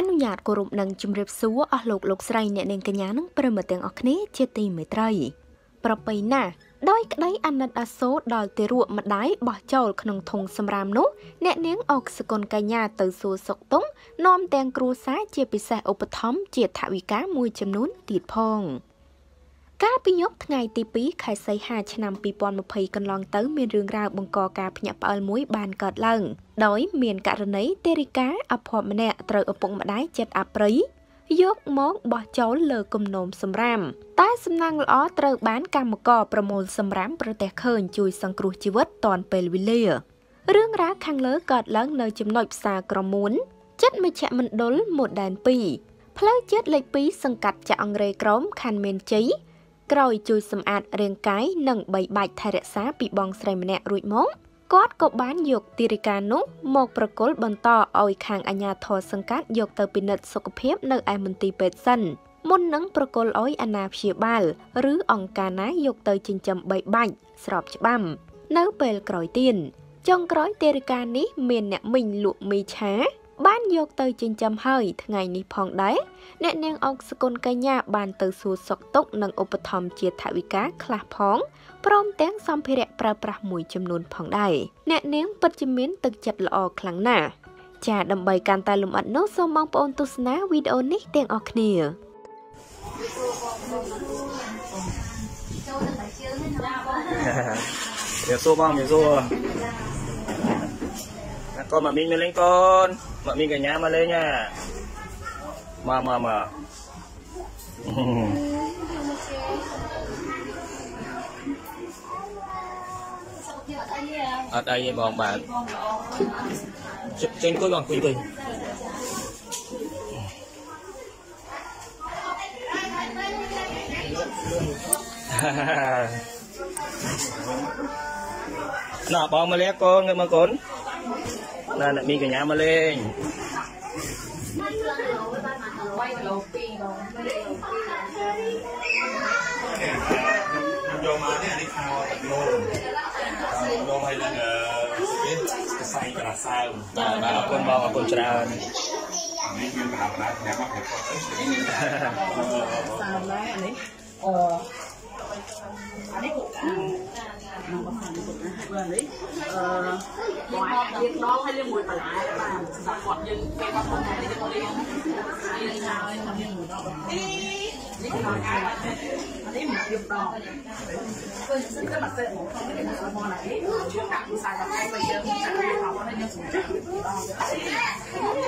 អនុញ្ញាតគោរពនឹងជម្រាបសួរអស់លោកលោកស្រីអ្នកនាងកញ្ញានិងប្រិមត្តទាំងអស់គ្នាជាទីមេត្រី ប្របីណាស់ដោយក្តីអាណិតអាសូរដល់ទារកម្ដាយបោះចោលក្នុងធុងសម្រាមនោះអ្នកនាងអុកសកុនកញ្ញាទៅសួរសុកតុងនាំទាំងគ្រួសារជាពិសេសឧបត្ថម្ភជាថវិកាមួយចំនួនទៀតផង។ កាលពីយប់ថ្ងៃទី2ខែសីហាឆ្នាំ2020កន្លងទៅមានរឿងរ៉ាវបង្កការភ្ញាក់ផ្អើលមួយបានកើតឡើងដោយមានករណីទេរិកាអភ័ព្វម្នាក់ត្រូវឪពុកម្ដាយចិត្តអាប្រៃយកមកបោះចោលលើគំនមសម្រាមតែសំណាងល្អត្រូវបានកម្មករប្រមូលសម្រាមប្រទេសឃើញជួយសង្គ្រោះជីវិតតាន់ពេលវេលារឿងរ៉ាវខាងលើកើតឡើងនៅចំណុចផ្សារក្រមួនចិត្តមជ្ឈមណ្ឌលម៉ូដែន2ផ្លូវជាតិលេខ2សង្កាត់ចាក់អង្រេក្រមខណ្ឌមានជ័យ ក្រោយជួយសម្អាតរាងកាយនិងបីបាច់ថែរក្សាពីបងស្រីម្នាក់រួចមកគាត់ក៏បានយកទីរិកានោះមកប្រគល់បន្តឲ្យខាងអាជ្ញាធរសង្កាត់យកទៅពិនិត្យសុខភាពនៅឯមន្ទីរពេទ្យសិនមុននឹងប្រគល់ឲ្យអាណាព្យាបាលឬអង្គការណាយកទៅចិញ្ចឹមបីបាច់ស្របច្បាប់នៅពេលក្រោយទៀតចុងក្រោយទេរិកានេះមានអ្នកមីងលក់មីឆា បានយកទៅចិញ្ចឹមហើយថ្ងៃនេះផងដែរអ្នកនាងអុកសគុណកញ្ញាបានទៅសួរសុខទុក្ខនិងឧបត្ថម្ភជាថវិកាខ្លះផងព្រមទាំងសម្ភារៈប្រើប្រាស់មួយចំនួនផងដែរអ្នកនាងពិតជាមានទឹកចិត្តល្អខ្លាំងណាស់ចាដើម្បីកាន់តែលំអិតនោះសូមបងប្អូនទស្សនាវីដេអូនេះទាំងអស់គ្នាមានសួរបងមានសួរកូនមកមីងមកលេង កូនមកមីងកញ្ញាមកលេងណាមកមកមកអត់អីទេបងបាទចេញគួយបងគួយគួយ ណាបងមកលេងកូនងើបមកកូនណាអ្នកមីកញ្ញាមកលេងយកមកនេះអានេះខោទឹកនោមនោមឲ្យនឹងកសៃក្រាសើមបាទអរគុណបងអរគុណច្រើននេះមានកណ្ដាលកណ្ដាលញ៉ាំមកទៅសើមណានេះអូអានេះ ក្នុងបខាងពុទ្ធណាហើយនេះអឺបងអាចរៀបដងហើយរៀបមួយបន្លែបានសម្រាប់គាត់យើងពេលគាត់មកនេះយើងមករៀនរៀនហើយខ្ញុំរៀនមួយដងនេះនេះគឺអានេះមករៀបដងគឺសិនតែមកសេមកខ្ញុំរៀនមកណានេះជួយដាក់វិស័យរបស់យើងយើងចាក់មកហើយយើងសម្រាប់ដង